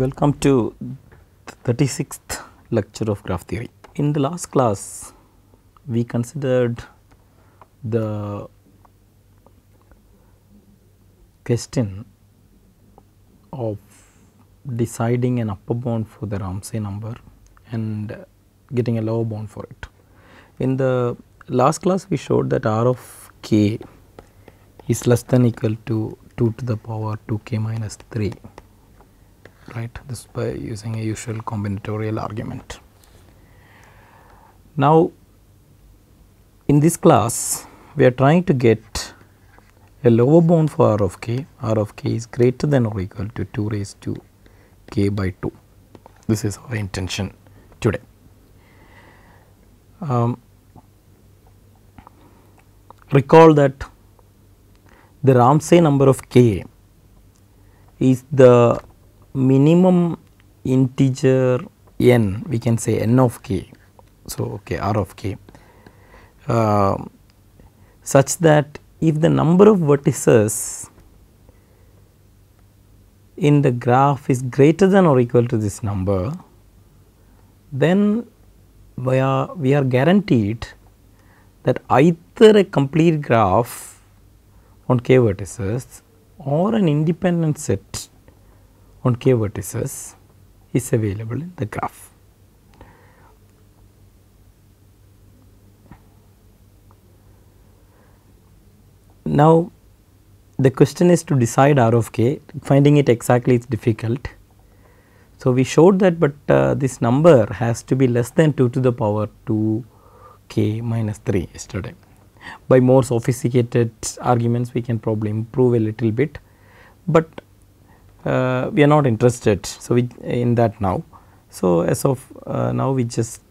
Welcome to 36th lecture of graph theory. In the last class, we considered the question of deciding an upper bound for the Ramsey number and getting a lower bound for it. In the last class, we showed that R of k is less than equal to 2 to the power 2k minus 3 right this by using a usual combinatorial argument. Now, in this class we are trying to get a lower bound for r of k, r of k is greater than or equal to 2 raised to k by 2. This is our intention today. Um, recall that the Ramsey number of k is the minimum integer n we can say n of k. So, okay, r of k uh, such that if the number of vertices in the graph is greater than or equal to this number, then we are, we are guaranteed that either a complete graph on k vertices or an independent set on k vertices is available in the graph. Now, the question is to decide r of k, finding it exactly is difficult. So, we showed that, but uh, this number has to be less than 2 to the power 2 k minus 3 yesterday. By more sophisticated arguments, we can probably improve a little bit, but uh, we are not interested. So, we in that now. So, as of uh, now we just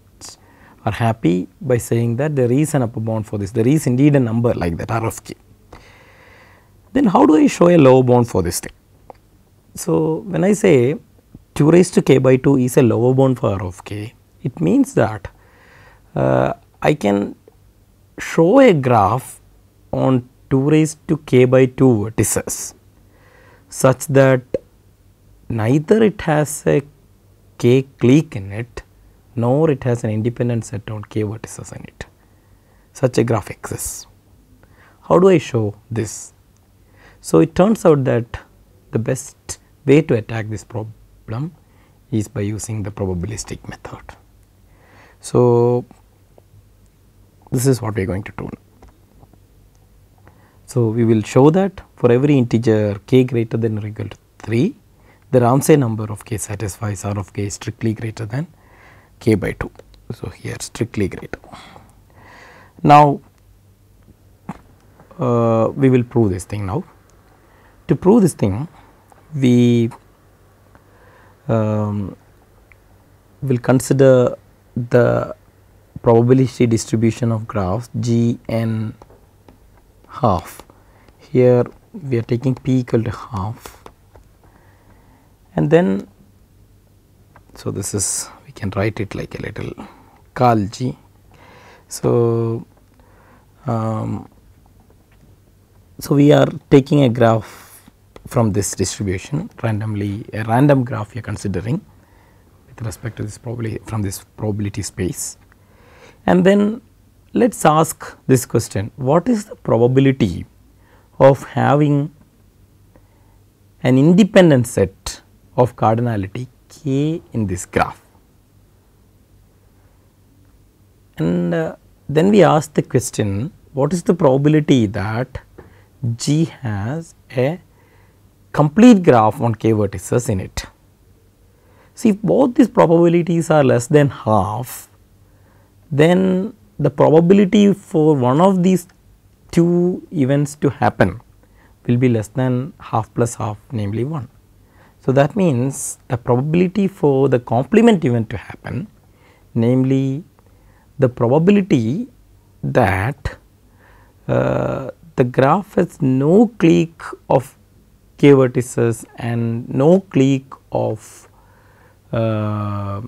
are happy by saying that there is an upper bound for this, there is indeed a number like that r of k. Then how do I show a lower bound for this thing? So, when I say 2 raised to k by 2 is a lower bound for r of k, it means that uh, I can show a graph on 2 raised to k by 2 vertices such that neither it has a k clique in it nor it has an independent set on k vertices in it. Such a graph exists. How do I show this? So, it turns out that the best way to attack this problem is by using the probabilistic method. So, this is what we are going to do. So, we will show that for every integer k greater than or equal to 3, the Ramsey number of k satisfies R of k is strictly greater than k by 2. So, here strictly greater. Now, uh, we will prove this thing now. To prove this thing, we um, will consider the probability distribution of graphs g n half. Here we are taking p equal to half and then so this is we can write it like a little g. So, um, so we are taking a graph from this distribution randomly a random graph we are considering with respect to this probability from this probability space and then let us ask this question what is the probability of having an independent set of cardinality k in this graph and uh, then we ask the question what is the probability that G has a complete graph on k vertices in it. See if both these probabilities are less than half then the probability for one of these two events to happen will be less than half plus half namely 1. So, that means the probability for the complement event to happen namely the probability that uh, the graph has no clique of k vertices and no clique of uh,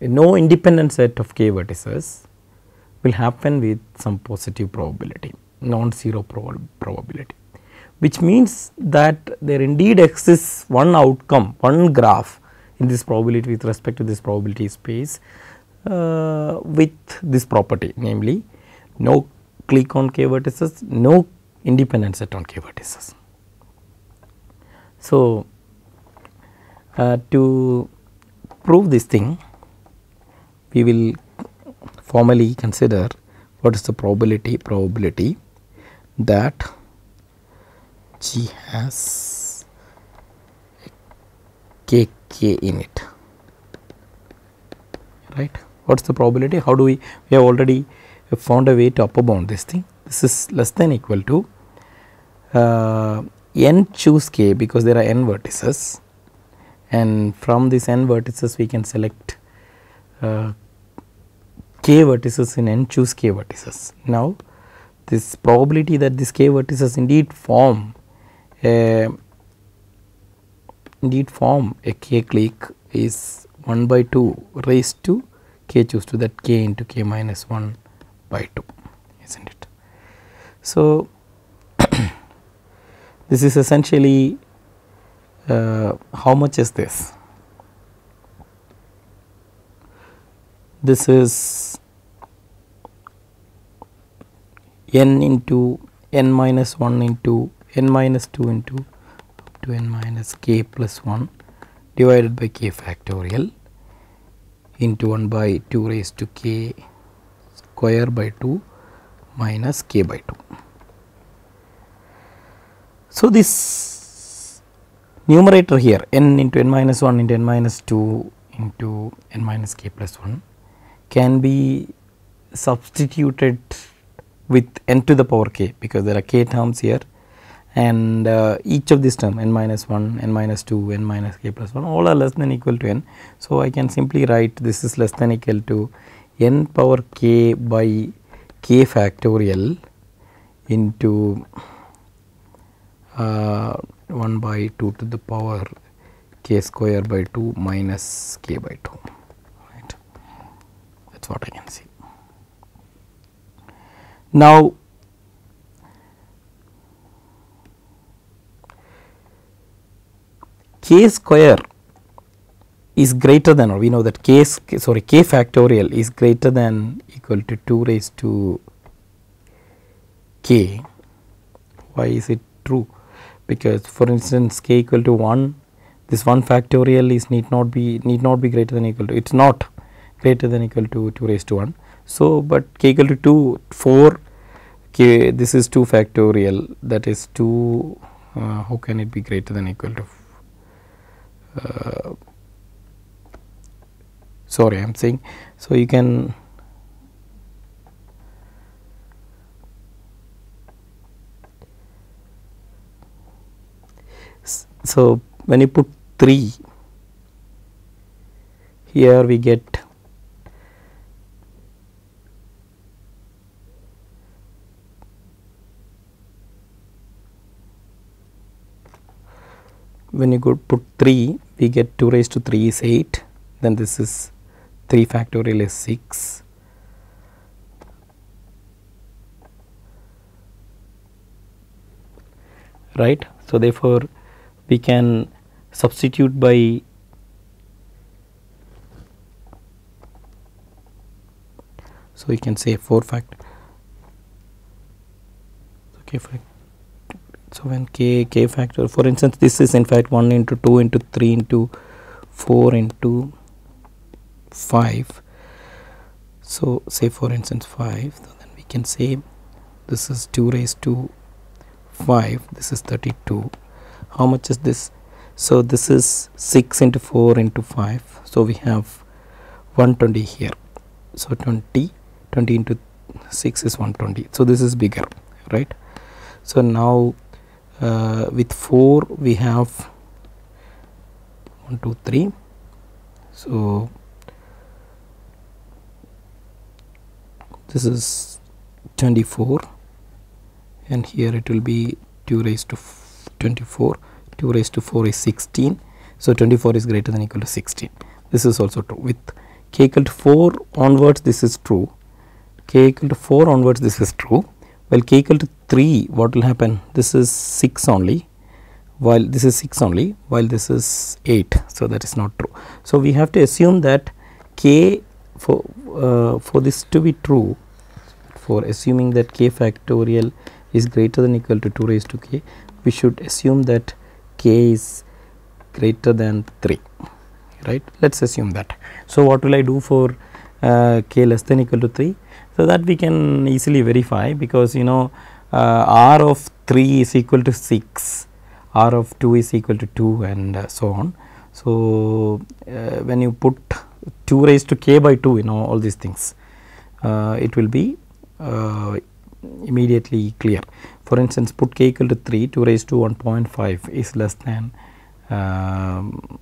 no independent set of k vertices will happen with some positive probability non-zero prob probability. Which means that there indeed exists one outcome, one graph in this probability with respect to this probability space uh, with this property namely no clique on k vertices, no independent set on k vertices. So, uh, to prove this thing we will formally consider what is the probability probability that G has k k in it. Right? What is the probability? How do we we have already found a way to upper bound this thing. This is less than equal to uh, n choose k because there are n vertices. And from this n vertices we can select uh, k vertices in n choose k vertices. Now, this probability that this k vertices indeed form a indeed form a k clique is 1 by 2 raised to k choose to that k into k minus 1 by 2 is not it. So, this is essentially uh, how much is this? This is n into n minus 1 into n minus 2 into to n minus k plus 1 divided by k factorial into 1 by 2 raised to k square by 2 minus k by 2. So, this numerator here n into n minus 1 into n minus 2 into n minus k plus 1 can be substituted with n to the power k because there are k terms here and uh, each of these term n minus 1, n minus 2, n minus k plus 1 all are less than equal to n. So, I can simply write this is less than equal to n power k by k factorial into uh, 1 by 2 to the power k square by 2 minus k by 2 right that is what I can see. Now, k square is greater than or we know that k sorry k factorial is greater than equal to 2 raised to k. Why is it true? Because for instance, k equal to 1 this 1 factorial is need not be need not be greater than equal to it is not greater than equal to 2 raised to 1 so, but k equal to 2 4 k this is 2 factorial that is 2 uh, how can it be greater than equal to uh, sorry I am saying. So, you can so when you put 3 here we get when you go put 3 we get 2 raised to 3 is 8 then this is 3 factorial is 6 right. So, therefore, we can substitute by so you can say 4 fact okay fact so, when k k factor for instance this is in fact 1 into 2 into 3 into 4 into 5. So, say for instance 5 so then we can say this is 2 raised to 5 this is 32 how much is this? So this is 6 into 4 into 5 so we have 120 here. So 20 20 into 6 is 120 so this is bigger right? So now uh, with 4 we have 1 2 3 so this is 24 and here it will be 2 raised to 24 2 raised to 4 is 16 so 24 is greater than equal to 16 this is also true. With k equal to 4 onwards this is true. K equal to 4 onwards this is true. While k equal to 3 what will happen? This is 6 only while this is 6 only while this is 8 so that is not true. So we have to assume that k for uh, for this to be true for assuming that k factorial is greater than equal to 2 raised to k we should assume that k is greater than 3 right? Let us assume that. So, what will I do for uh, k less than equal to 3 so that we can easily verify because you know r of 3 is equal to 6 r of 2 is equal to 2 and uh, so on. So, uh, when you put 2 raised to k by 2 you know all these things uh, it will be uh, immediately clear. For instance, put k equal to 3 2 raised to 1.5 is less than um,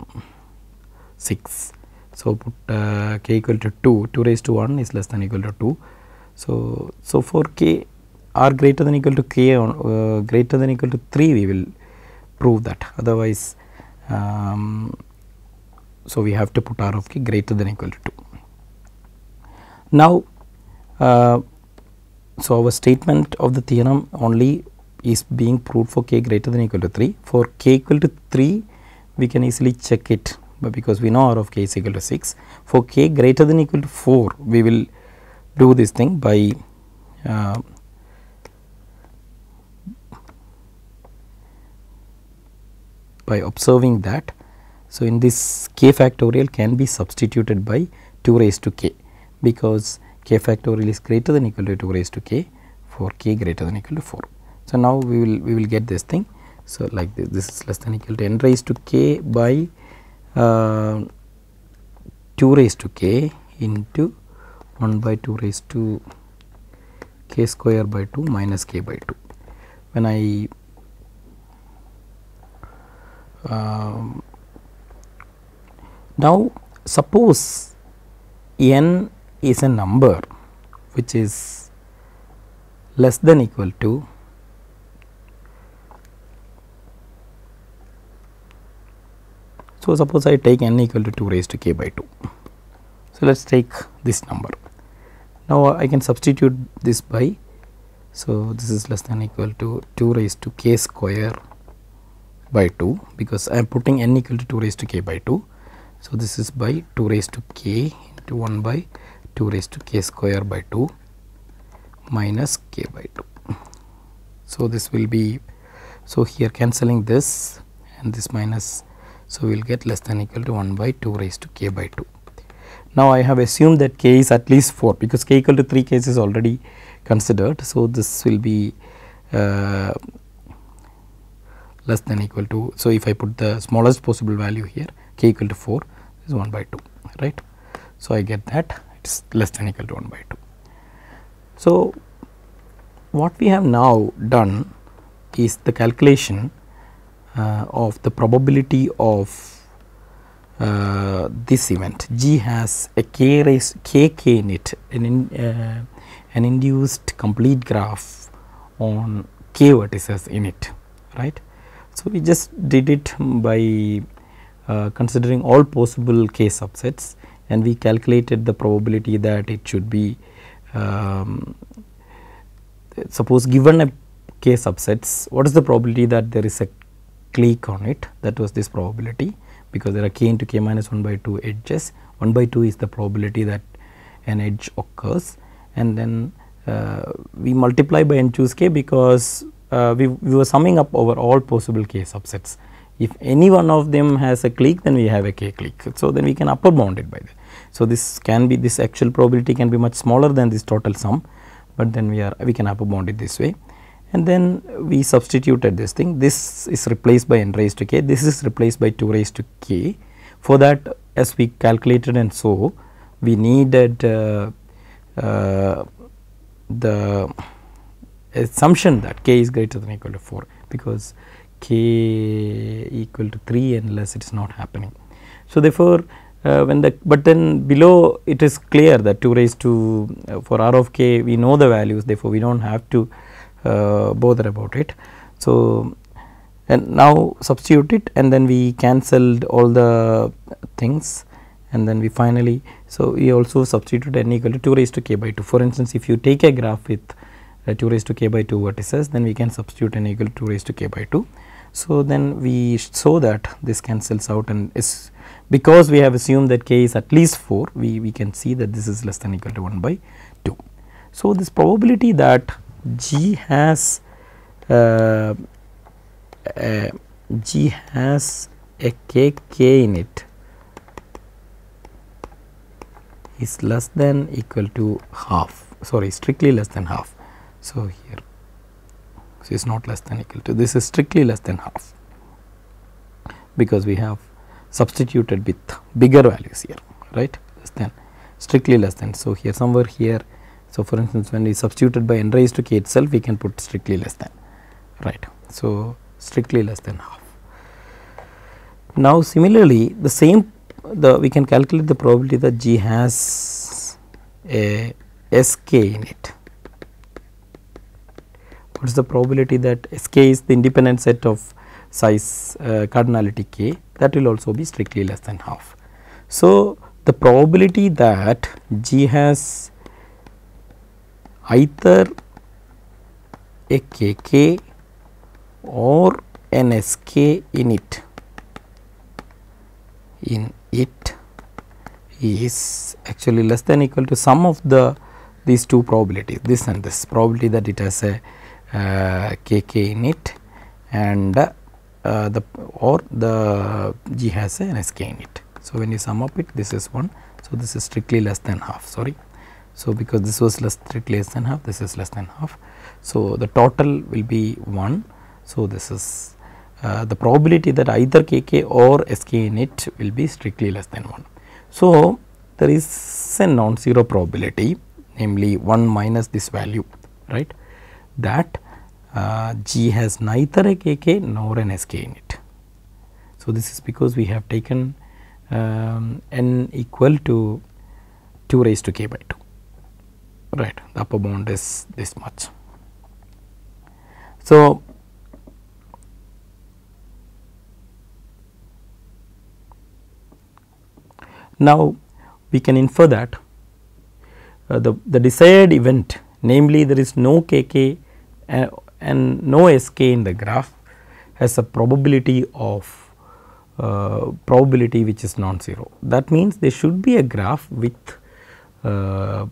6. So, put uh, k equal to 2 2 raised to 1 is less than equal to 2. So, so for k r greater than equal to k on uh, greater than equal to 3 we will prove that otherwise um, so we have to put r of k greater than equal to 2. Now, uh, so our statement of the theorem only is being proved for k greater than equal to 3. For k equal to 3 we can easily check it but because we know r of k is equal to 6. For k greater than equal to 4 we will do this thing by uh, by observing that. So, in this k factorial can be substituted by 2 raised to k because k factorial is greater than equal to 2 raised to k for k greater than equal to 4. So, now we will we will get this thing. So, like this, this is less than equal to n raised to k by uh, 2 raised to k into 1 by 2 raised to k square by 2 minus k by 2. When I um, now suppose n is a number which is less than equal to So, suppose I take n equal to 2 raised to k by 2. So, let us take this number. Now, I can substitute this by, so this is less than equal to 2 raised to k square by 2 because I am putting n equal to 2 raised to k by 2. So, this is by 2 raised to k into 1 by 2 raised to k square by 2 minus k by 2. So, this will be, so here cancelling this and this minus so, we will get less than equal to 1 by 2 raised to k by 2. Now, I have assumed that k is at least 4 because k equal to 3 k is already considered. So, this will be uh, less than equal to. So, if I put the smallest possible value here k equal to 4 is 1 by 2 right. So, I get that it is less than equal to 1 by 2. So, what we have now done is the calculation uh, of the probability of uh, this event G has a k raise k k in it an, in, uh, an induced complete graph on k vertices in it right. So, we just did it by uh, considering all possible k subsets and we calculated the probability that it should be um, suppose given a k subsets what is the probability that there is a clique on it? That was this probability because there are k into k minus 1 by 2 edges. 1 by 2 is the probability that an edge occurs. And then uh, we multiply by n choose k because uh, we, we were summing up over all possible k subsets. If any one of them has a clique then we have a k clique. So, then we can upper bound it by that. So, this can be this actual probability can be much smaller than this total sum, but then we are we can upper bound it this way and then we substituted this thing this is replaced by n raised to k this is replaced by 2 raised to k for that as we calculated and so we needed uh, uh, the assumption that k is greater than equal to 4 because k equal to 3 unless it is not happening. So, therefore, uh, when the but then below it is clear that 2 raised to uh, for r of k we know the values therefore, we do not have to uh, bother about it. So, and now substitute it and then we cancelled all the things and then we finally, so we also substitute n equal to 2 raised to k by 2. For instance, if you take a graph with uh, 2 raised to k by 2 vertices then we can substitute n equal to 2 raised to k by 2. So, then we show that this cancels out and is because we have assumed that k is at least 4 we, we can see that this is less than equal to 1 by 2. So, this probability that G has uh, uh, G has a k k in it is less than equal to half sorry strictly less than half. So, here so is not less than equal to this is strictly less than half because we have substituted with bigger values here right less than strictly less than. So, here somewhere here so for instance when we substituted by n raised to k itself we can put strictly less than right. So, strictly less than half. Now, similarly the same the we can calculate the probability that G has a sk in it what is the probability that Sk is the independent set of size uh, cardinality k that will also be strictly less than half. So, the probability that G has either a kk or an sk in it in it is actually less than equal to sum of the these two probabilities this and this probability that it has a kk in it and uh, the or the g has an sk in it. So, when you sum up it this is 1. So, this is strictly less than half sorry. So, because this was less strictly less than half this is less than half. So, the total will be 1. So, this is uh, the probability that either kk or sk in it will be strictly less than 1. So, there is a non-zero probability namely 1 minus this value right that uh, G has neither a KK nor an SK in it. So, this is because we have taken um, n equal to 2 raised to k by 2 right the upper bound is this much. So, now we can infer that uh, the, the desired event namely there is no kk uh, and no sk in the graph has a probability of uh, probability which is non-zero. That means there should be a graph with uh,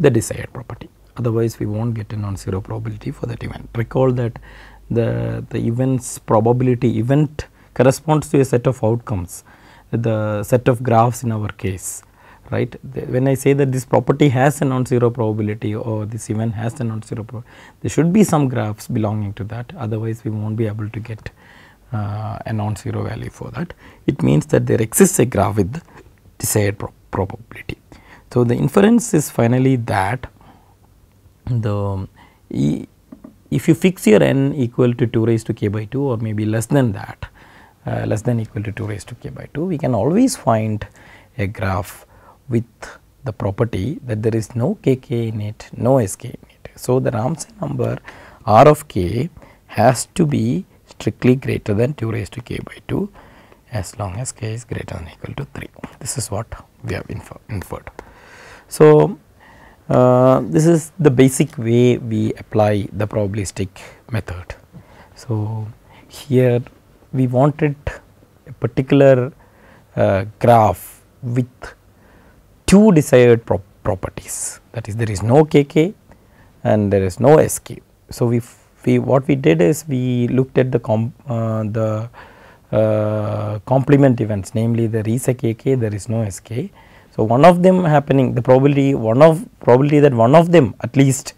the desired property otherwise we will not get a non-zero probability for that event. Recall that the, the event's probability event corresponds to a set of outcomes the set of graphs in our case right. The, when I say that this property has a non-zero probability or this event has a non-zero probability, there should be some graphs belonging to that otherwise we will not be able to get uh, a non-zero value for that. It means that there exists a graph with the desired pro probability. So, the inference is finally that the e if you fix your n equal to 2 raised to k by 2 or maybe less than that uh, less than equal to 2 raised to k by 2 we can always find a graph with the property that there is no kk in it, no sk in it. So, the Ramsey number r of k has to be strictly greater than 2 raised to k by 2 as long as k is greater than or equal to 3. This is what we have infer inferred. So, uh, this is the basic way we apply the probabilistic method. So, here we wanted a particular uh, graph with two desired pro properties that is there is no kk and there is no sk. So, we, we what we did is we looked at the com, uh, the uh, complement events namely there is a kk there is no sk. So, one of them happening the probability one of probability that one of them at least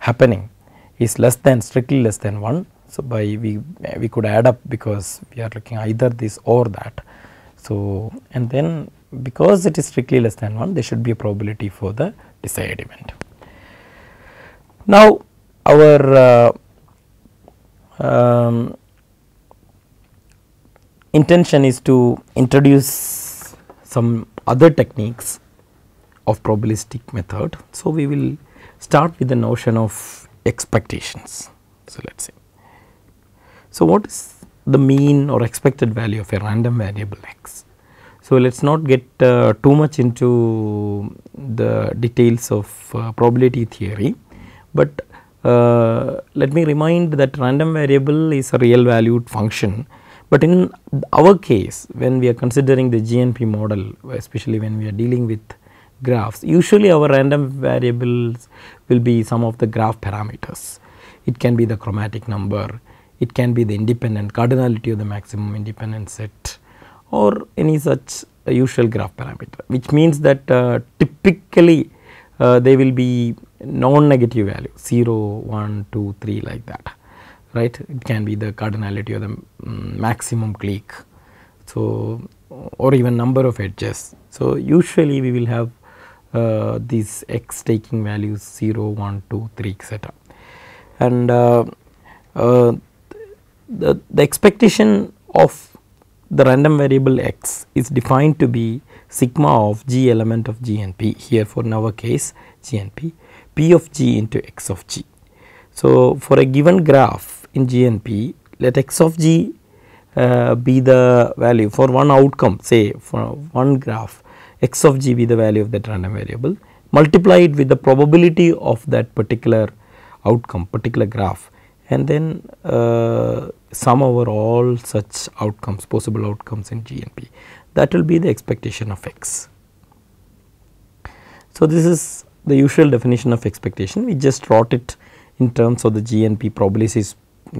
happening is less than strictly less than 1. So, by we we could add up because we are looking either this or that. So, and then because it is strictly less than 1 there should be a probability for the desired event. Now, our uh, um, intention is to introduce some other techniques of probabilistic method. So, we will start with the notion of expectations. So, let us see. So, what is the mean or expected value of a random variable x? So, let us not get uh, too much into the details of uh, probability theory, but uh, let me remind that random variable is a real valued function, but in our case when we are considering the GNP model especially when we are dealing with graphs usually our random variables will be some of the graph parameters. It can be the chromatic number, it can be the independent cardinality of the maximum independent set or any such usual graph parameter which means that uh, typically uh, they will be non-negative value 0, 1, 2, 3 like that right it can be the cardinality of the um, maximum clique so or even number of edges. So, usually we will have uh, these x taking values 0, 1, 2, 3 etc. And uh, uh, the, the expectation of the random variable x is defined to be sigma of g element of g and p. Here for in our case g and p, p of g into x of g. So, for a given graph in g and p let x of g uh, be the value for one outcome say for one graph x of g be the value of that random variable. Multiply it with the probability of that particular outcome particular graph and then uh, sum over all such outcomes possible outcomes in GNP that will be the expectation of x. So, this is the usual definition of expectation we just wrote it in terms of the GNP probability,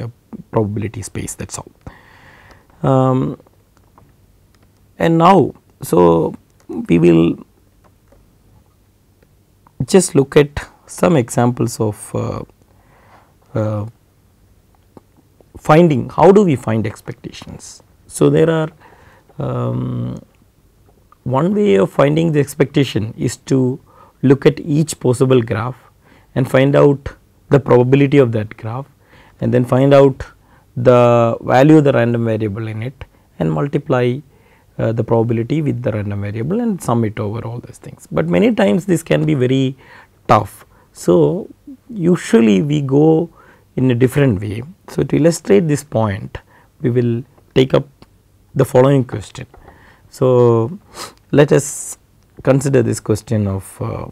uh, probability space that is all. Um, and now, so we will just look at some examples of uh, uh, finding how do we find expectations. So, there are um, one way of finding the expectation is to look at each possible graph and find out the probability of that graph and then find out the value of the random variable in it and multiply uh, the probability with the random variable and sum it over all those things. But many times this can be very tough. So, usually we go in a different way. So, to illustrate this point we will take up the following question. So, let us consider this question of uh,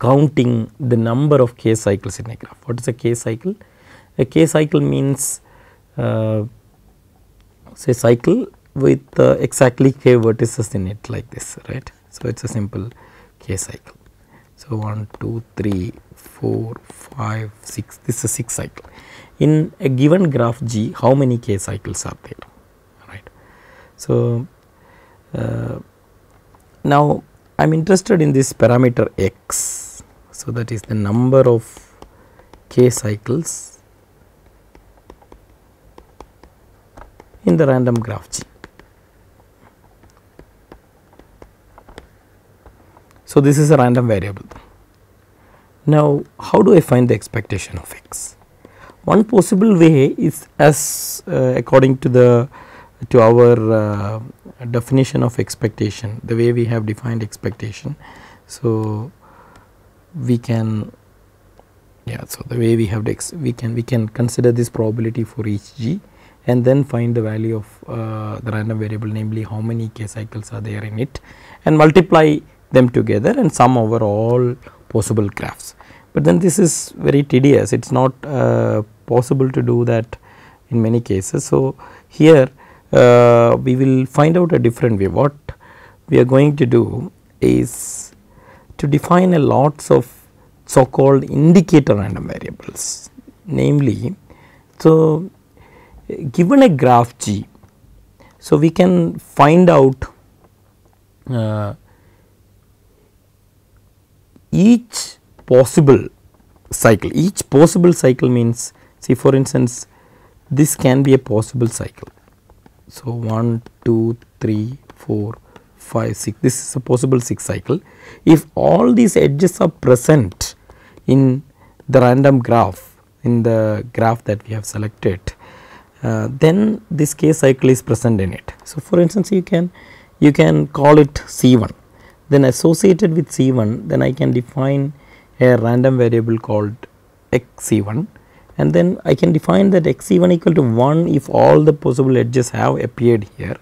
counting the number of k cycles in a graph. What is a k cycle? A k cycle means uh, say cycle with uh, exactly k vertices in it like this right. So, it is a simple k cycle. So, 1, 2, 3, 4, 5, 6 this is a 6 cycle. In a given graph G how many k cycles are there right. So, uh, now I am interested in this parameter x. So, that is the number of k cycles in the random graph G. So, this is a random variable. Now, how do I find the expectation of x? One possible way is as uh, according to the to our uh, definition of expectation, the way we have defined expectation. So, we can yeah, so the way we have we can we can consider this probability for each g and then find the value of uh, the random variable namely how many k cycles are there in it and multiply them together and sum over all possible graphs. But then this is very tedious it is not uh, possible to do that in many cases. So, here uh, we will find out a different way what we are going to do is to define a lots of so called indicator random variables namely so given a graph G so we can find out uh, each possible cycle each possible cycle means see for instance this can be a possible cycle so, 1, 2, 3, 4, 5, 6 this is a possible 6 cycle. If all these edges are present in the random graph in the graph that we have selected uh, then this k cycle is present in it. So, for instance, you can you can call it C1 then associated with C1 then I can define a random variable called xc1 and then I can define that xc1 equal to 1 if all the possible edges have appeared here.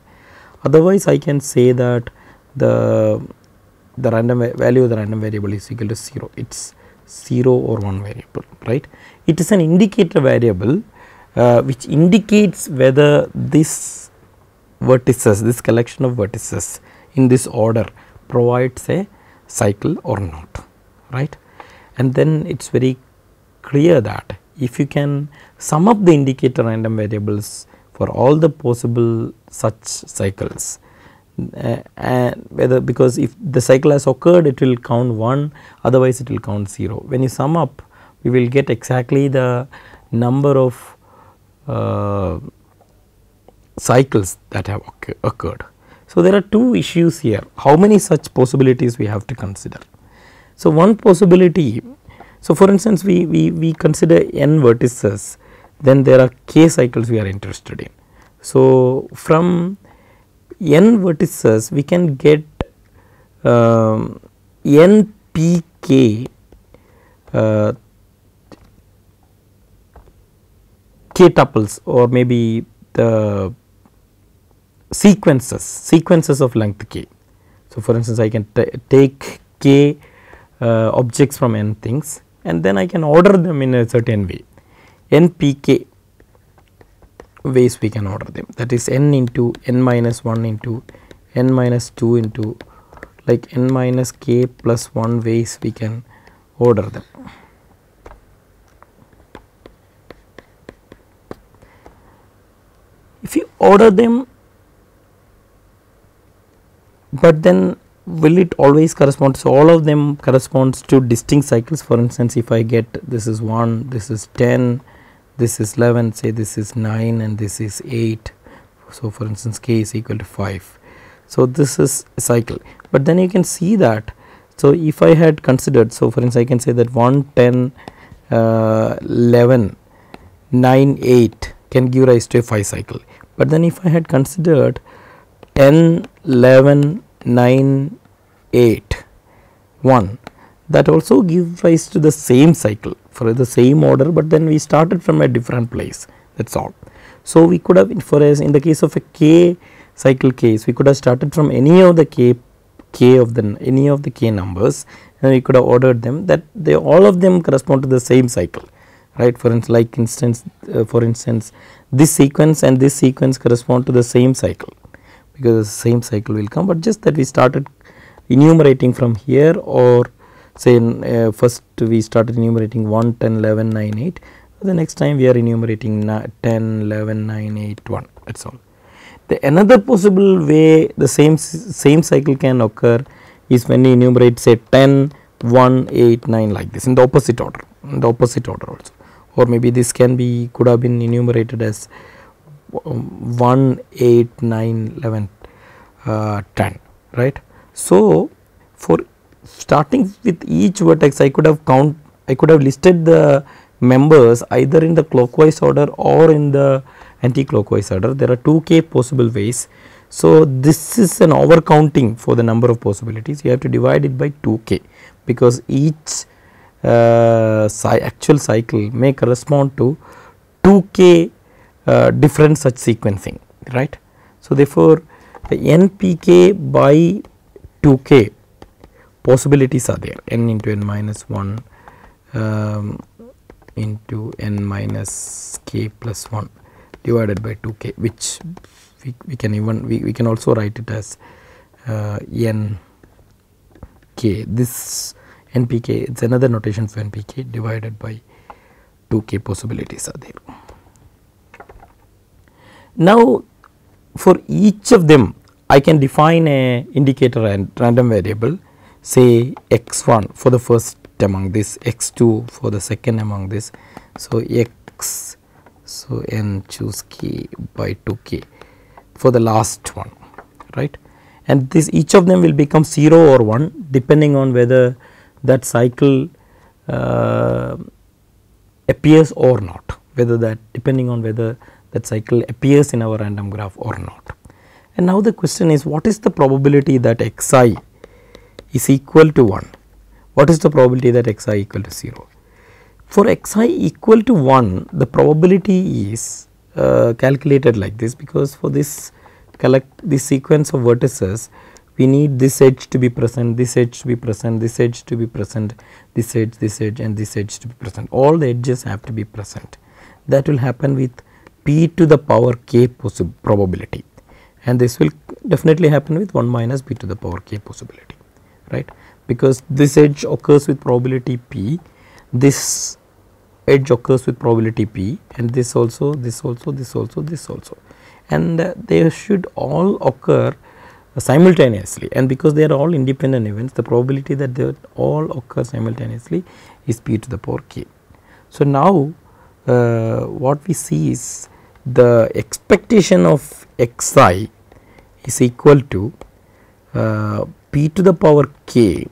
Otherwise, I can say that the the random value of the random variable is equal to 0 it is 0 or 1 variable right. It is an indicator variable uh, which indicates whether this vertices this collection of vertices in this order provides a cycle or not right. And then it is very clear that if you can sum up the indicator random variables for all the possible such cycles uh, and whether because if the cycle has occurred it will count 1 otherwise it will count 0. When you sum up we will get exactly the number of uh, cycles that have occurred. So, there are two issues here how many such possibilities we have to consider. So, one possibility so for instance we, we, we consider n vertices then there are k cycles we are interested in. So, from n vertices we can get um, n p k uh, k tuples or maybe the sequences sequences of length k. So, for instance I can take k uh, objects from n things and then I can order them in a certain way n p k ways we can order them that is n into n minus 1 into n minus 2 into like n minus k plus 1 ways we can order them. If you order them but then will it always correspond? So all of them corresponds to distinct cycles. For instance if I get this is 1 this is 10 this is 11 say this is 9 and this is 8 so for instance k is equal to 5 so this is a cycle. But then you can see that so if i had considered so for instance i can say that 1 10 uh, 11 9 8 can give rise to a 5 cycle. But then if i had considered 10 11 9 8 1 that also gives rise to the same cycle for the same order, but then we started from a different place. That is all. So, we could have for in the case of a k cycle case we could have started from any of the k k of the any of the k numbers and we could have ordered them. That they all of them correspond to the same cycle right? For instance like instance uh, for instance this sequence and this sequence correspond to the same cycle because the same cycle will come but just that we started enumerating from here or say uh, first we started enumerating 1 10 11 9 8 the next time we are enumerating 10 11 9 8 1 that is all. The another possible way the same same cycle can occur is when you enumerate say 10 1 8 9 like this in the opposite order in the opposite order also. Or maybe this can be could have been enumerated as 1 8 9 11 uh, 10 right. So, for starting with each vertex I could have count I could have listed the members either in the clockwise order or in the anti-clockwise order there are 2k possible ways. So, this is an overcounting for the number of possibilities you have to divide it by 2k because each uh, actual cycle may correspond to 2k uh, different such sequencing right. So, therefore, the npk by 2k possibilities are there n into n minus 1 um, into n minus k plus 1 divided by 2k which we, we can even we, we can also write it as uh, n k this npk it's another notation for npk divided by 2k possibilities are there. Now for each of them I can define a indicator and random variable say x1 for the first among this x2 for the second among this. So, x so n choose k by 2k for the last one right and this each of them will become 0 or 1 depending on whether that cycle uh, appears or not whether that depending on whether that cycle appears in our random graph or not. And now the question is what is the probability that xi is equal to 1, what is the probability that xi equal to 0? For xi equal to 1, the probability is uh, calculated like this because for this collect this sequence of vertices we need this edge to be present, this edge to be present, this edge to be present, this edge, this edge and this edge to be present. All the edges have to be present. That will happen with p to the power k probability. And this will definitely happen with 1 minus p to the power k possibility right? Because this edge occurs with probability p this edge occurs with probability p and this also this also this also this also. And uh, they should all occur simultaneously. And because they are all independent events the probability that they all occur simultaneously is p to the power k. So, now uh, what we see is the expectation of xi is equal to uh, p to the power k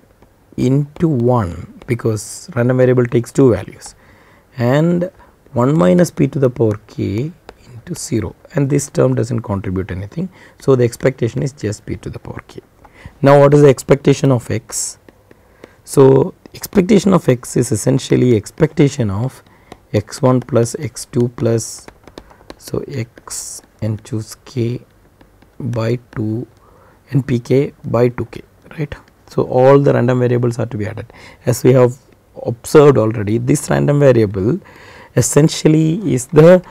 into 1 because random variable takes two values and 1 minus p to the power k into 0 and this term does not contribute anything. So, the expectation is just p to the power k. Now, what is the expectation of x? So, expectation of x is essentially expectation of x1 plus x2 plus so x and choose k by 2 and pk by 2k right. So, all the random variables are to be added as we have observed already this random variable essentially is the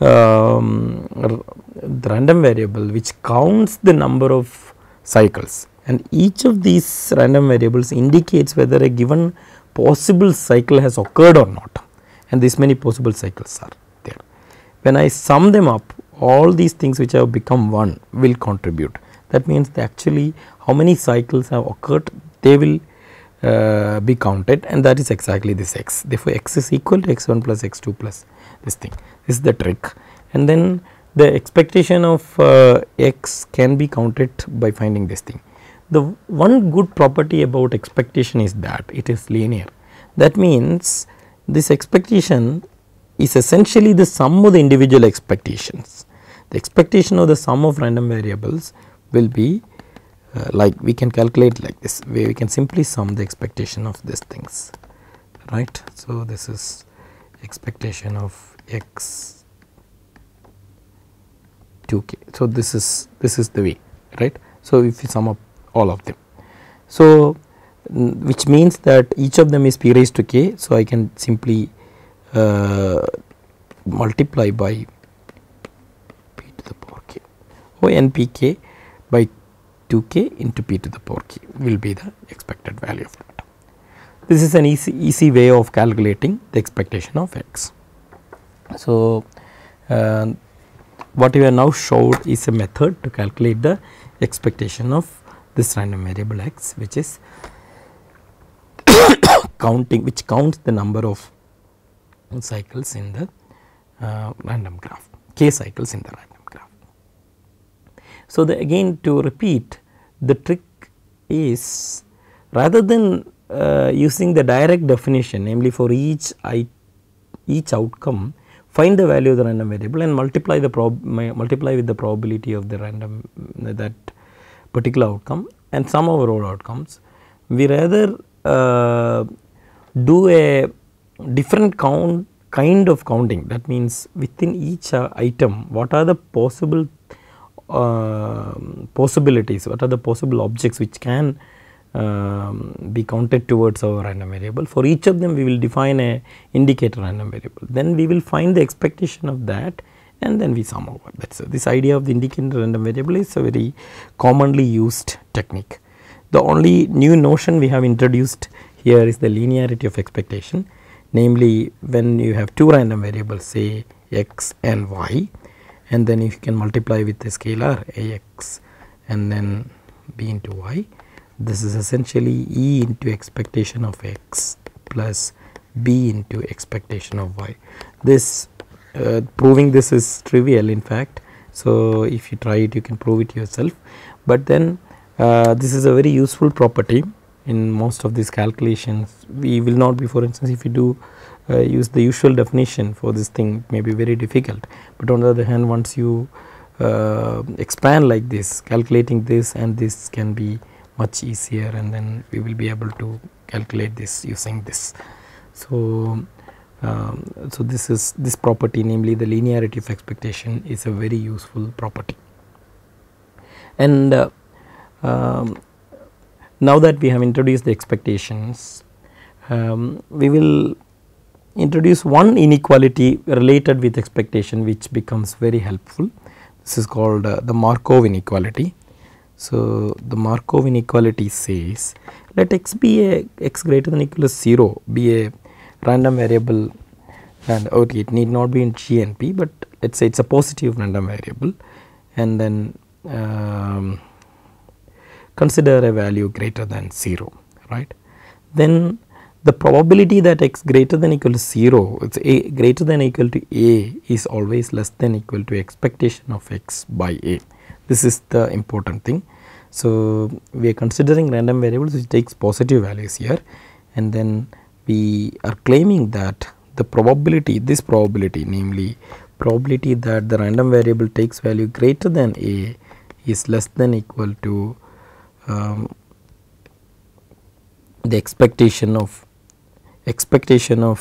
um, the random variable which counts the number of cycles and each of these random variables indicates whether a given possible cycle has occurred or not and this many possible cycles are. When I sum them up all these things which have become 1 will contribute. That means actually how many cycles have occurred they will uh, be counted and that is exactly this x. Therefore x is equal to x 1 plus x 2 plus this thing. This is the trick. And then the expectation of uh, x can be counted by finding this thing. The one good property about expectation is that it is linear. That means this expectation is essentially the sum of the individual expectations. The expectation of the sum of random variables will be uh, like we can calculate like this where we can simply sum the expectation of these things right. So, this is expectation of x 2k. So, this is this is the way right. So, if we sum up all of them. So, which means that each of them is p raised to k. So, I can simply uh, multiply by p to the power k or n p k by 2 k into p to the power k will be the expected value of that. This is an easy, easy way of calculating the expectation of x. So, uh, what we have now showed is a method to calculate the expectation of this random variable x which is counting which counts the number of cycles in the uh, random graph k cycles in the random graph. So, the again to repeat the trick is rather than uh, using the direct definition namely for each i each outcome find the value of the random variable and multiply the multiply with the probability of the random that particular outcome and sum over all outcomes. We rather uh, do a different count kind of counting that means within each uh, item what are the possible uh, possibilities what are the possible objects which can um, be counted towards our random variable. For each of them we will define a indicator random variable. Then we will find the expectation of that and then we sum over that. So, this idea of the indicator random variable is a very commonly used technique. The only new notion we have introduced here is the linearity of expectation namely when you have two random variables say x and y and then if you can multiply with the scalar ax and then b into y this is essentially E into expectation of x plus B into expectation of y. This uh, proving this is trivial in fact. So, if you try it you can prove it yourself, but then uh, this is a very useful property in most of these calculations. We will not be for instance, if you do uh, use the usual definition for this thing may be very difficult, but on the other hand once you uh, expand like this calculating this and this can be much easier and then we will be able to calculate this using this. So, um, so this is this property namely the linearity of expectation is a very useful property. And uh, um, now that we have introduced the expectations, um, we will introduce one inequality related with expectation which becomes very helpful. This is called uh, the Markov inequality. So, the Markov inequality says let x be a x greater than or equal to 0 be a random variable and okay, it need not be in G and P, but let us say it is a positive random variable and then um, consider a value greater than 0 right. Then the probability that x greater than equal to 0 it is a greater than equal to a is always less than equal to expectation of x by a. This is the important thing. So, we are considering random variables which takes positive values here and then we are claiming that the probability this probability namely probability that the random variable takes value greater than a is less than equal to um, the expectation of expectation of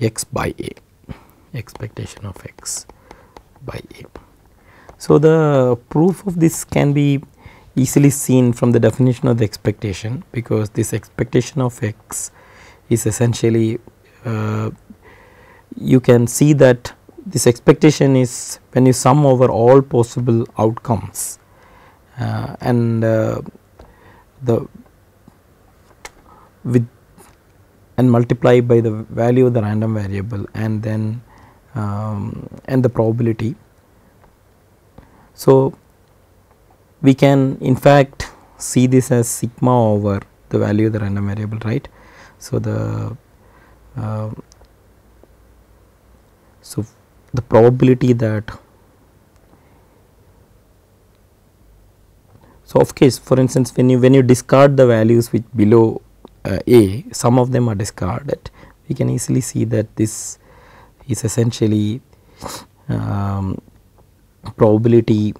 x by a expectation of x by a. So, the proof of this can be easily seen from the definition of the expectation because this expectation of x is essentially uh, you can see that this expectation is when you sum over all possible outcomes and uh, the with and multiply by the value of the random variable and then um, and the probability. So, we can in fact see this as sigma over the value of the random variable right. So, the uh, so the probability that so of course for instance when you when you discard the values which below uh, a some of them are discarded we can easily see that this is essentially um, probability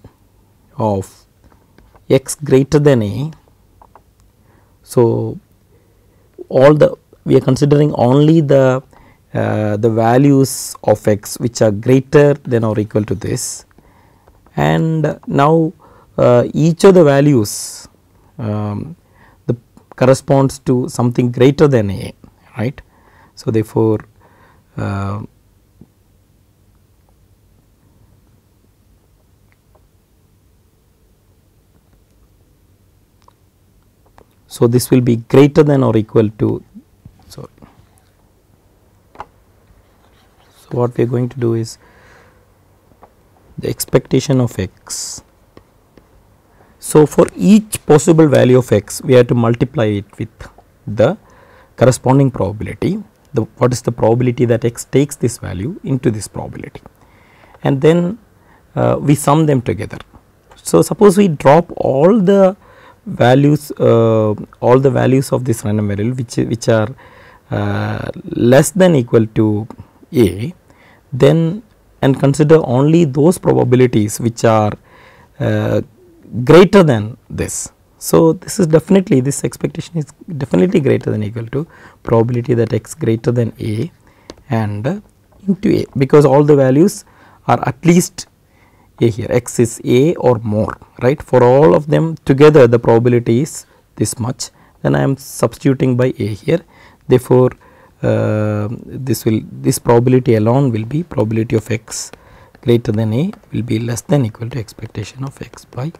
of x greater than a. So, all the we are considering only the uh, the values of x which are greater than or equal to this and now each of the values um, the corresponds to something greater than a right. So, therefore, uh, So, this will be greater than or equal to so, so what we are going to do is the expectation of x. So, for each possible value of x we have to multiply it with the corresponding probability the what is the probability that x takes this value into this probability and then uh, we sum them together. So, suppose we drop all the values uh, all the values of this random variable which which are uh, less than equal to a then and consider only those probabilities which are uh, greater than this. So, this is definitely this expectation is definitely greater than equal to probability that x greater than a and into a because all the values are at least a here. x is a or more right? For all of them together the probability is this much. Then I am substituting by a here. Therefore, uh, this will this probability alone will be probability of x greater than a will be less than equal to expectation of x by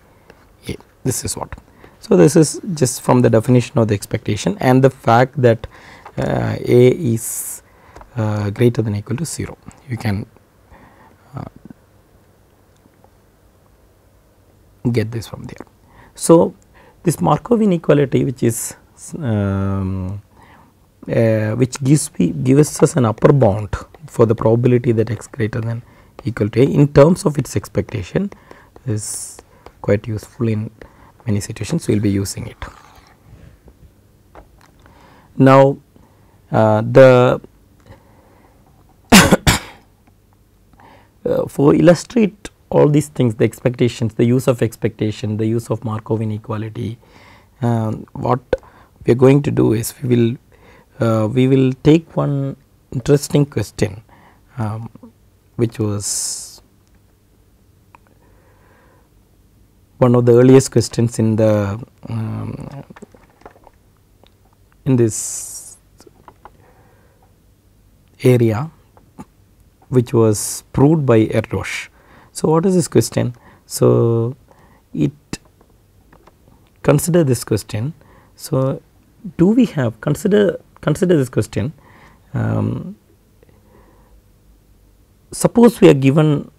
a this is what. So, this is just from the definition of the expectation and the fact that uh, a is uh, greater than equal to 0 you can get this from there. So, this Markov inequality which is um, uh, which gives me gives us an upper bound for the probability that x greater than equal to a in terms of its expectation is quite useful in many situations we will be using it. Now, uh, the uh, for illustrate all these things the expectations, the use of expectation, the use of Markov inequality. Um, what we are going to do is we will uh, we will take one interesting question um, which was one of the earliest questions in the um, in this area which was proved by Erdős. So, what is this question? So, it consider this question. So, do we have consider consider this question um, suppose we are given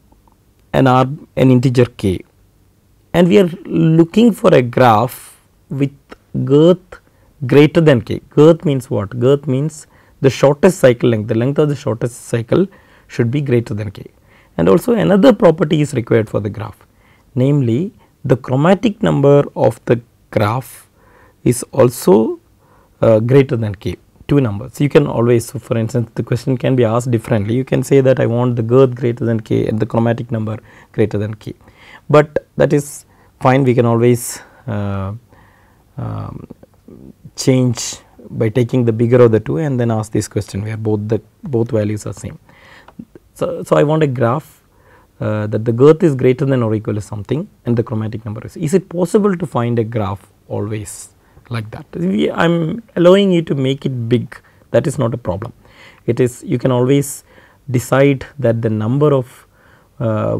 an arb an integer k and we are looking for a graph with girth greater than k. Girth means what? Girth means the shortest cycle length the length of the shortest cycle should be greater than k. And also another property is required for the graph. Namely the chromatic number of the graph is also uh, greater than k. Two numbers. You can always so for instance the question can be asked differently. You can say that I want the girth greater than k and the chromatic number greater than k, but that is fine we can always uh, um, change by taking the bigger of the two and then ask this question where both the both values are same. So, so I want a graph uh, that the girth is greater than or equal to something and the chromatic number is. Is it possible to find a graph always like that. I am allowing you to make it big that is not a problem. It is you can always decide that the number of uh,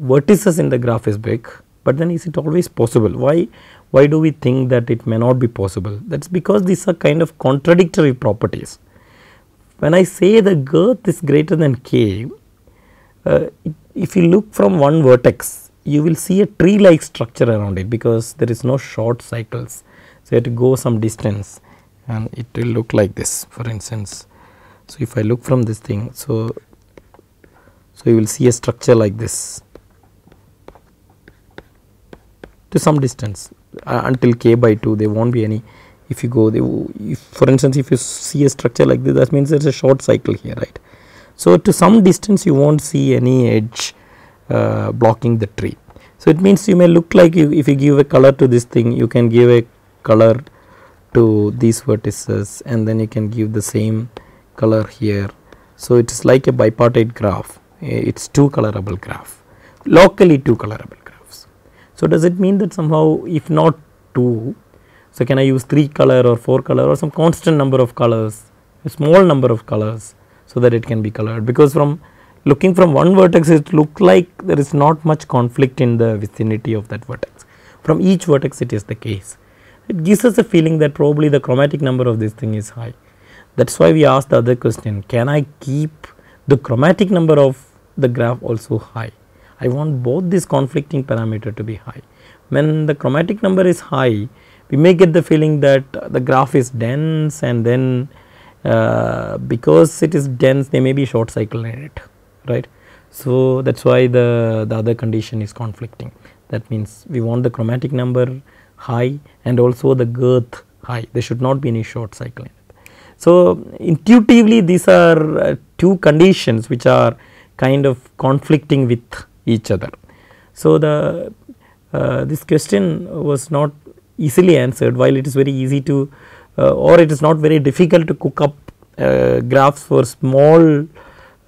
vertices in the graph is big, but then is it always possible? Why why do we think that it may not be possible? That is because these are kind of contradictory properties. When I say the girth is greater than k, uh, if you look from one vertex, you will see a tree like structure around it because there is no short cycles so, you have to go some distance and it will look like this for instance. So, if I look from this thing, so, so you will see a structure like this to some distance uh, until k by 2 there not be any if you go if for instance if you see a structure like this that means there is a short cycle here right. So, to some distance you not see any edge uh, blocking the tree. So, it means you may look like you, if you give a color to this thing you can give a color to these vertices and then you can give the same color here. So, it is like a bipartite graph it is two colorable graph locally two colorable. So, does it mean that somehow if not 2 so can I use 3 color or 4 color or some constant number of colors a small number of colors so that it can be colored because from looking from one vertex it look like there is not much conflict in the vicinity of that vertex from each vertex it is the case it gives us a feeling that probably the chromatic number of this thing is high. That is why we ask the other question can I keep the chromatic number of the graph also high. I want both this conflicting parameter to be high. When the chromatic number is high we may get the feeling that the graph is dense and then uh, because it is dense there may be short cycle in it right. So, that is why the, the other condition is conflicting that means we want the chromatic number high and also the girth high there should not be any short cycle in it. So, intuitively these are uh, two conditions which are kind of conflicting with each other. So, the uh, this question was not easily answered while it is very easy to uh, or it is not very difficult to cook up uh, graphs for small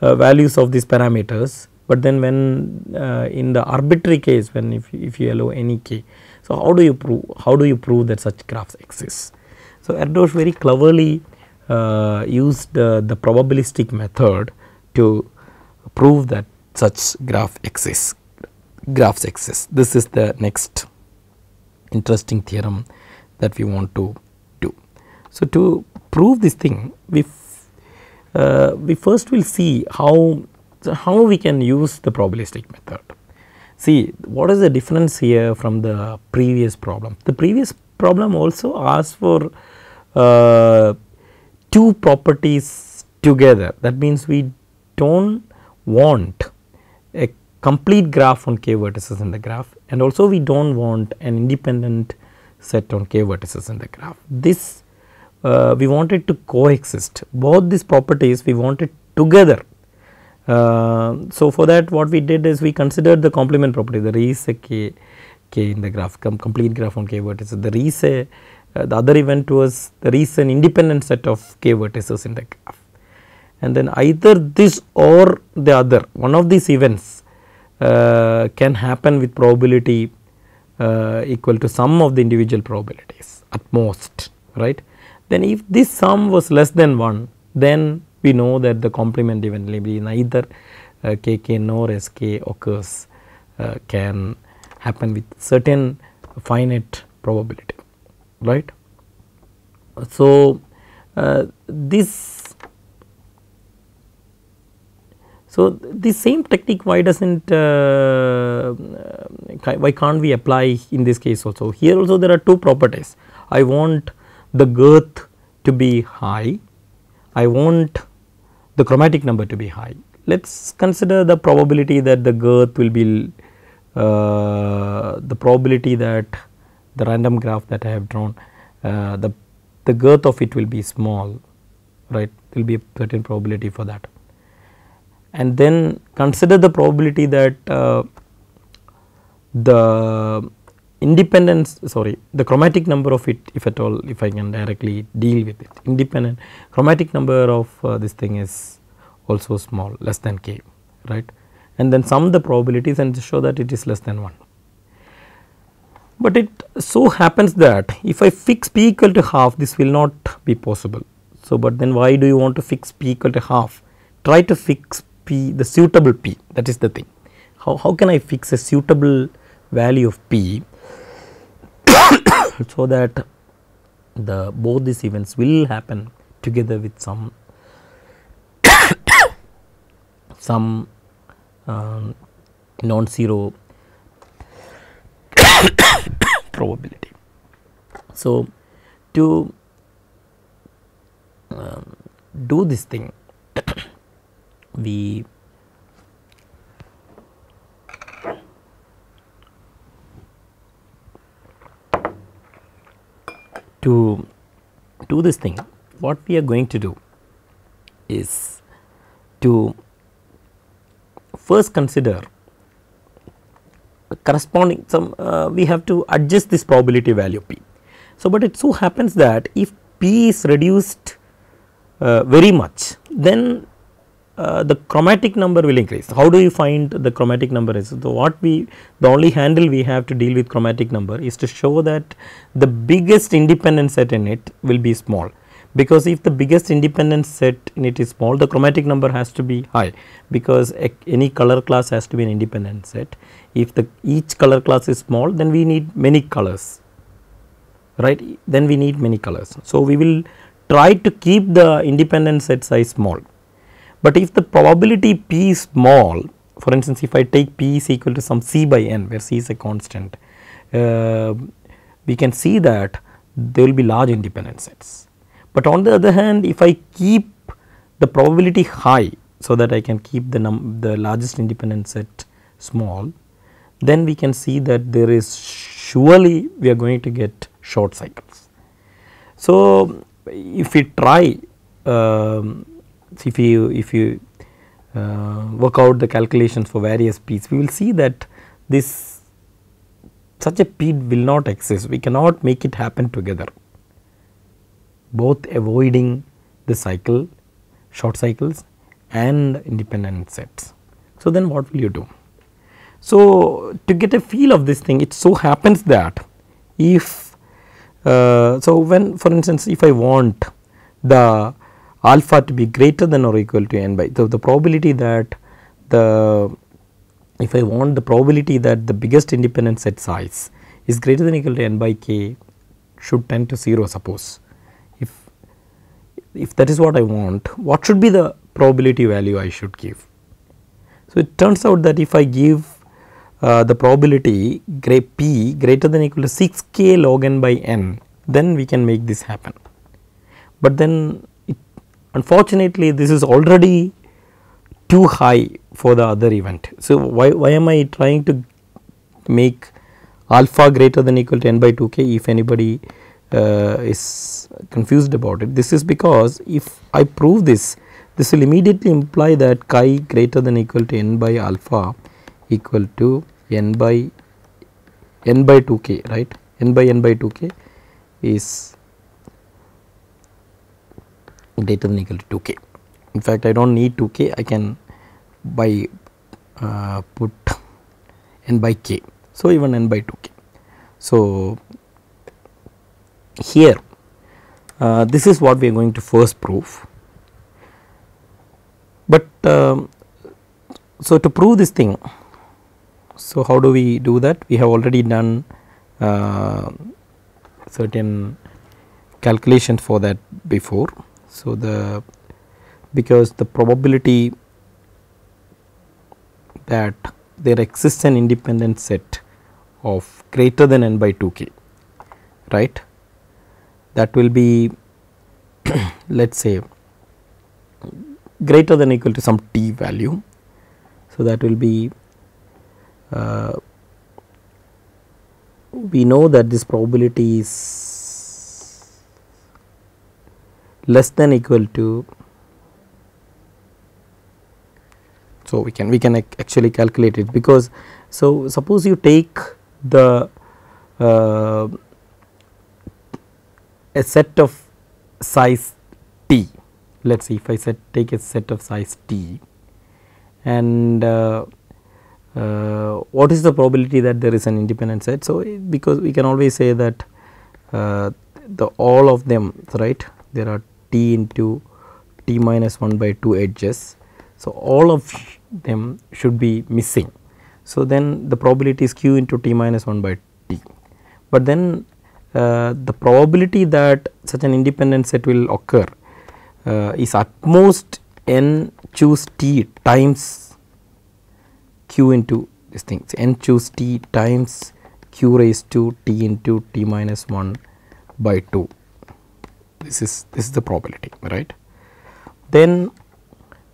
uh, values of these parameters, but then when uh, in the arbitrary case when if, if you allow any k so, how do you prove how do you prove that such graphs exist? So, Erdős very cleverly uh, used the probabilistic method to prove that such graph exists graphs exist. This is the next interesting theorem that we want to do. So, to prove this thing we uh, we first will see how how we can use the probabilistic method. See what is the difference here from the previous problem? The previous problem also asks for uh, two properties together that means we do not want a complete graph on k vertices in the graph. And also we do not want an independent set on k vertices in the graph. This uh, we wanted to coexist. Both these properties we wanted together. Uh, so, for that what we did is we considered the complement property the raise k, k in the graph com complete graph on k vertices. The raise uh, the other event was the raise an independent set of k vertices in the graph and then either this or the other one of these events uh, can happen with probability uh, equal to sum of the individual probabilities at most right. Then if this sum was less than 1 then we know that the complement eventually neither uh, kk nor sk occurs uh, can happen with certain finite probability right. So, uh, this so the same technique why does not uh, why can't we apply in this case also? Here also there are two properties. I want the girth to be high. I want the chromatic number to be high. Let us consider the probability that the girth will be uh, the probability that the random graph that I have drawn uh, the the girth of it will be small right? There will be a certain probability for that and then consider the probability that uh, the independence sorry the chromatic number of it if at all if I can directly deal with it independent chromatic number of uh, this thing is also small less than k right and then sum the probabilities and show that it is less than 1. But it so happens that if I fix p equal to half this will not be possible. So, but then why do you want to fix p equal to half? Try to fix p the suitable p that is the thing. How, how can I fix a suitable value of p so that the both these events will happen together with some some um, non-zero probability. So, to um, do this thing we to do this thing what we are going to do is to first consider corresponding some uh, we have to adjust this probability value p. So, but it so happens that if p is reduced uh, very much then uh, the chromatic number will increase. How do you find the chromatic number is? So, what we the only handle we have to deal with chromatic number is to show that the biggest independent set in it will be small because if the biggest independent set in it is small the chromatic number has to be high because any color class has to be an independent set. If the each color class is small then we need many colors right then we need many colors. So, we will try to keep the independent set size small, but if the probability p is small for instance if I take p is equal to some c by n where c is a constant uh, we can see that there will be large independent sets but on the other hand if I keep the probability high so that I can keep the num the largest independent set small then we can see that there is surely we are going to get short cycles. So, if we try um, if you if you uh, work out the calculations for various p's we will see that this such a p will not exist we cannot make it happen together both avoiding the cycle short cycles and independent sets. So, then what will you do? So, to get a feel of this thing it so happens that if uh, so when for instance if I want the alpha to be greater than or equal to n by so the probability that the if I want the probability that the biggest independent set size is greater than equal to n by k should tend to 0 suppose if if that is what I want, what should be the probability value I should give? So, it turns out that if I give uh, the probability p greater than equal to 6 k log n by n, then we can make this happen. But then unfortunately, this is already too high for the other event. So, why, why am I trying to make alpha greater than equal to n by 2 k if anybody uh, is confused about it. This is because if I prove this, this will immediately imply that chi greater than equal to n by alpha equal to n by n by 2 k right n by n by 2 k is greater than equal to 2 k. In fact, I do not need 2 k I can by uh, put n by k. So, even n by 2 k. So, here uh, this is what we are going to first prove, but um, so to prove this thing, so how do we do that? We have already done uh, certain calculations for that before. So, the because the probability that there exists an independent set of greater than n by 2 k right that will be let us say greater than equal to some t value. So, that will be uh, we know that this probability is less than equal to so we can we can actually calculate it because so suppose you take the uh, a set of size t let us see if I set take a set of size t and uh, uh, what is the probability that there is an independent set. So, because we can always say that uh, the all of them right there are t into t minus 1 by 2 edges. So, all of them should be missing. So, then the probability is q into t minus 1 by t, but then uh, the probability that such an independent set will occur uh, is at most n choose t times q into this thing so, n choose t times q raised to t into t minus 1 by 2 this is this is the probability right then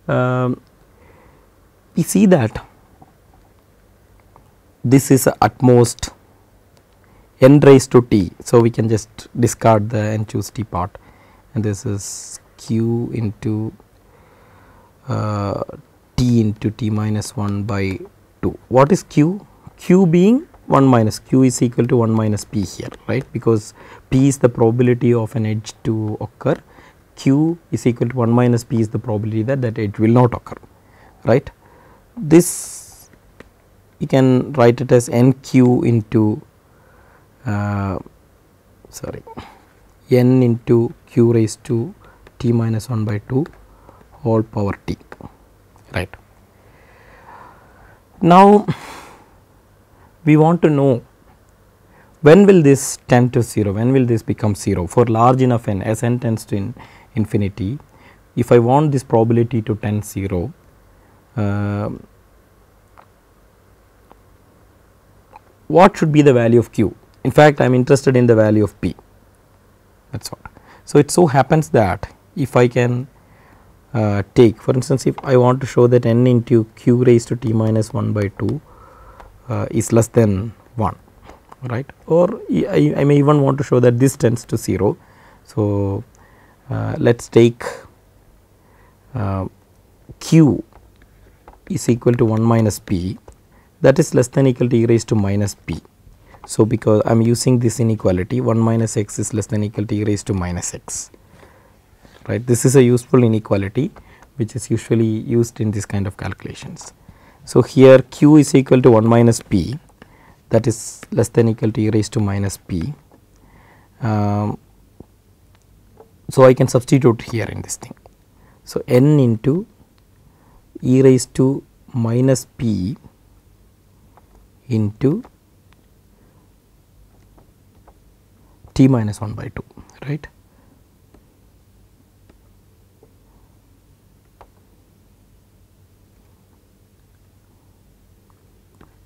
um, we see that this is at most n raised to t. So, we can just discard the n choose t part and this is q into uh, t into t minus 1 by 2. What is q? q being 1 minus q is equal to 1 minus p here right because p is the probability of an edge to occur q is equal to 1 minus p is the probability that that edge will not occur right. This you can write it as n q into uh, sorry n into q raised to t minus 1 by 2 whole power t right. Now, we want to know when will this tend to 0, when will this become 0 for large enough n as n tends to in infinity. If I want this probability to tend 0, uh, what should be the value of q in fact, I am interested in the value of p that is what. So, it so happens that if I can uh, take for instance, if I want to show that n into q raised to t minus 1 by 2 uh, is less than 1 right or I, I, may even want to show that this tends to 0. So, uh, let us take uh, q is equal to 1 minus p that is less than equal to e raised to minus p so, because I am using this inequality 1 minus x is less than equal to e raised to minus x right. This is a useful inequality which is usually used in this kind of calculations. So, here q is equal to 1 minus p that is less than equal to e raised to minus p. Um, so, I can substitute here in this thing. So, n into e raised to minus p into t minus 1 by 2 right.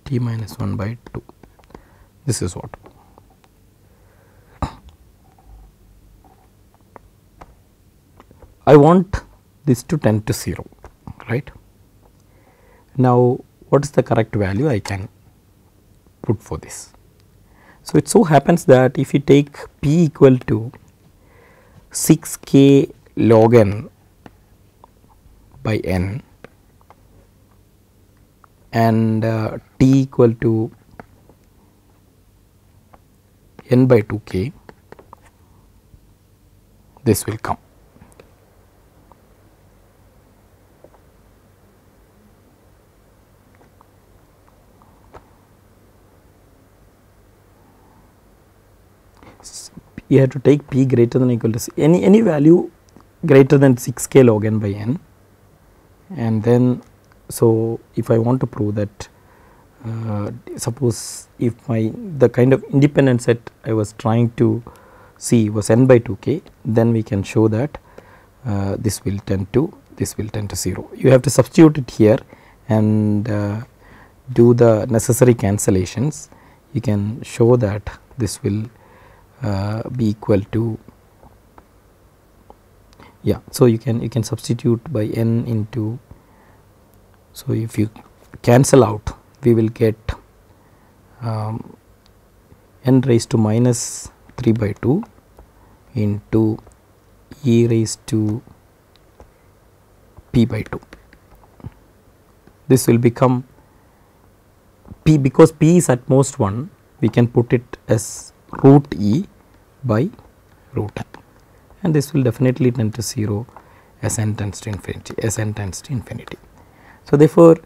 T minus 1 by 2 this is what I want this to tend to 0 right. Now, what is the correct value I can put for this? So, it so happens that if you take p equal to 6 k log n by n and uh, t equal to n by 2 k, this will come. you have to take p greater than equal to any any value greater than 6 k log n by n and then so if I want to prove that uh, suppose if my the kind of independent set I was trying to see was n by 2 k then we can show that uh, this will tend to this will tend to 0. You have to substitute it here and uh, do the necessary cancellations you can show that this will uh, be equal to yeah so you can you can substitute by n into so, if you cancel out we will get um, n raised to minus 3 by 2 into e raised to p by 2. This will become p because p is at most 1 we can put it as root e by root n and this will definitely tend to 0 as n tends to infinity as n tends to infinity. So, therefore,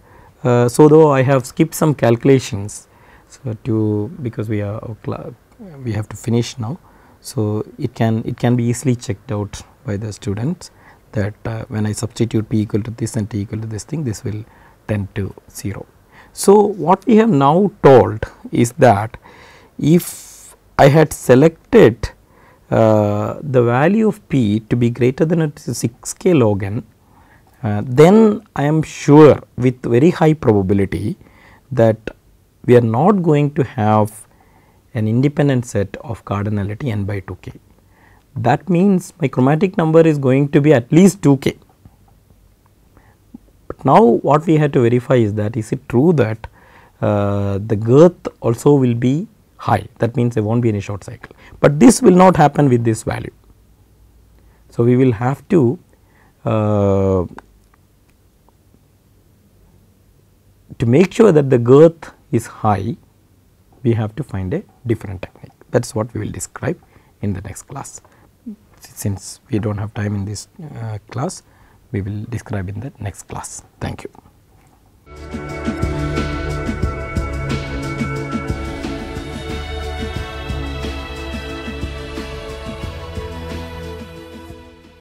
uh, so though I have skipped some calculations so to because we are we have to finish now. So, it can it can be easily checked out by the students that uh, when I substitute p equal to this and t equal to this thing this will tend to 0. So, what we have now told is that if I had selected uh, the value of p to be greater than 6 k log n uh, then I am sure with very high probability that we are not going to have an independent set of cardinality n by 2k. That means my chromatic number is going to be at least 2k. But now what we have to verify is that is it true that uh, the girth also will be high that means there will not be any short cycle, but this will not happen with this value. So, we will have to uh, to make sure that the girth is high we have to find a different technique that is what we will describe in the next class. Since we do not have time in this uh, class we will describe in the next class. Thank you.